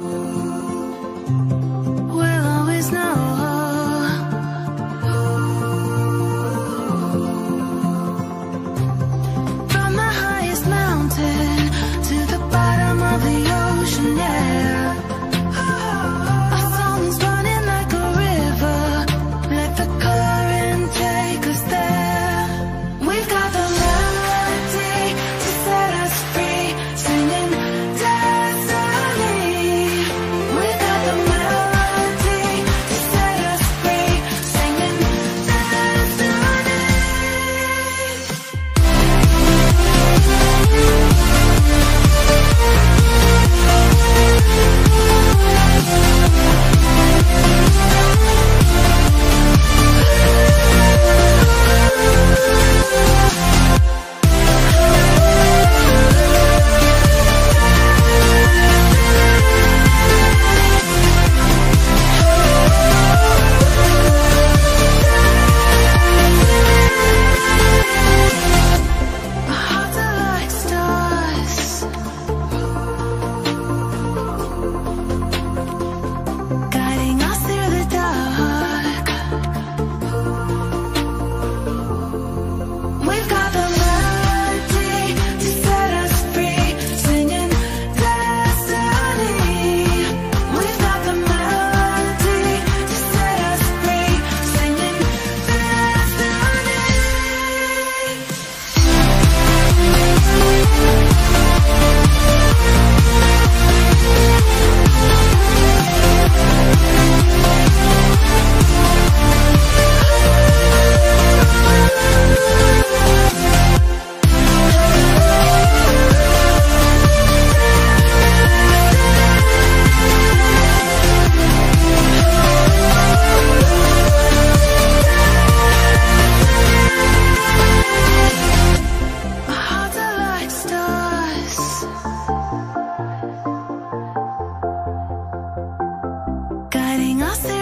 We'll guiding us.